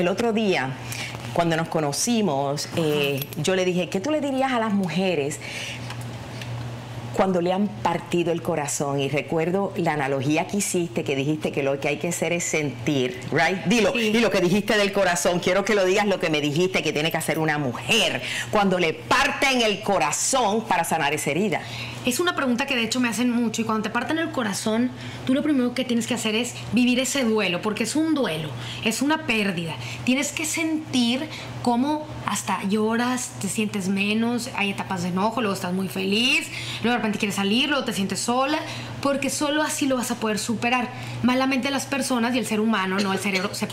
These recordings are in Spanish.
el otro día, cuando nos conocimos, eh, yo le dije, ¿qué tú le dirías a las mujeres cuando le han partido el corazón. Y recuerdo la analogía que hiciste, que dijiste que lo que hay que hacer es sentir, right? Dilo. Y lo que dijiste del corazón, quiero que lo digas lo que me dijiste que tiene que hacer una mujer cuando le parten el corazón para sanar esa herida. Es una pregunta que de hecho me hacen mucho y cuando te parten el corazón, tú lo primero que tienes que hacer es vivir ese duelo, porque es un duelo, es una pérdida. Tienes que sentir cómo hasta lloras, te sientes menos, hay etapas de enojo, luego estás muy feliz, luego de repente quieres salir, luego te sientes sola, porque solo así lo vas a poder superar. Malamente las personas y el ser humano, no el cerebro se,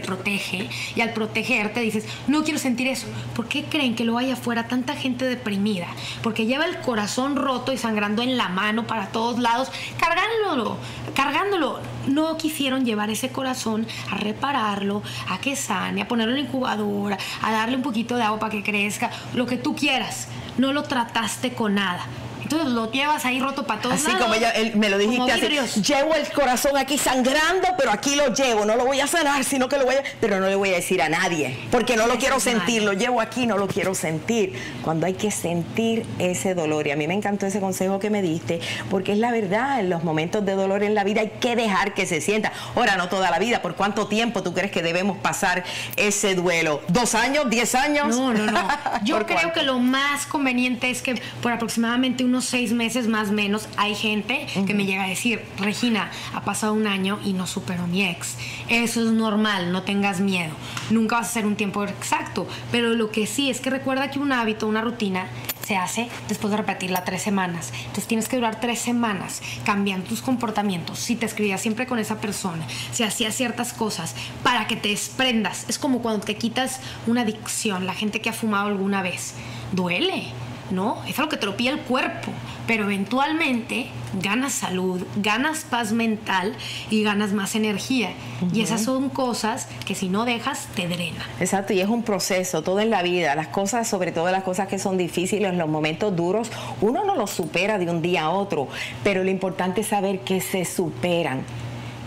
protege y al protegerte dices, no quiero sentir eso. ¿Por qué creen que lo hay afuera tanta gente deprimida? Porque lleva el corazón roto y sangrando en la mano para todos lados, cargándolo, cargándolo. No quisieron llevar ese corazón a repararlo, a que sane, a ponerlo en incubadora, a darle un poquito de agua para que crezca, lo que tú quieras. No lo trataste con nada entonces lo llevas ahí roto para todos Así como ella, me lo dijiste así, llevo el corazón aquí sangrando, pero aquí lo llevo, no lo voy a sanar, sino que lo voy a, pero no le voy a decir a nadie, porque no lo quiero sentir, lo llevo aquí, no lo quiero sentir. Cuando hay que sentir ese dolor, y a mí me encantó ese consejo que me diste, porque es la verdad, en los momentos de dolor en la vida hay que dejar que se sienta. Ahora, no toda la vida, ¿por cuánto tiempo tú crees que debemos pasar ese duelo? ¿Dos años? ¿Diez años? No, no, no. Yo creo que lo más conveniente es que por aproximadamente unos seis meses más o menos hay gente que me llega a decir, Regina, ha pasado un año y no supero a mi ex. Eso es normal, no tengas miedo. Nunca vas a hacer un tiempo exacto, pero lo que sí es que recuerda que un hábito, una rutina, se hace después de repetirla tres semanas. Entonces tienes que durar tres semanas cambiando tus comportamientos. Si te escribías siempre con esa persona, si hacías ciertas cosas para que te desprendas. Es como cuando te quitas una adicción, la gente que ha fumado alguna vez. Duele ¿no? Es algo que te lo pide el cuerpo, pero eventualmente ganas salud, ganas paz mental y ganas más energía. Y esas son cosas que si no dejas, te drenan. Exacto, y es un proceso, todo en la vida, las cosas, sobre todo las cosas que son difíciles, los momentos duros, uno no los supera de un día a otro, pero lo importante es saber que se superan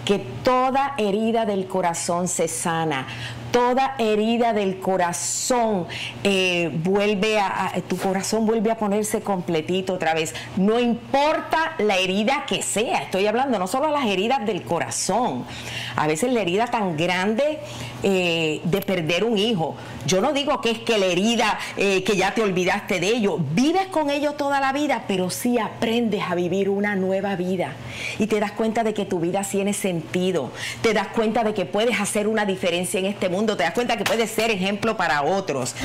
que toda herida del corazón se sana, toda herida del corazón eh, vuelve a, tu corazón vuelve a ponerse completito otra vez. No importa la herida que sea, estoy hablando no solo las heridas del corazón, a veces la herida tan grande eh, de perder un hijo. Yo no digo que es que la herida eh, que ya te olvidaste de ello, vives con ello toda la vida, pero sí aprendes a vivir una nueva vida. Y te das cuenta de que tu vida tiene sentido, te das cuenta de que puedes hacer una diferencia en este mundo. Te das cuenta que puedes ser ejemplo para otros.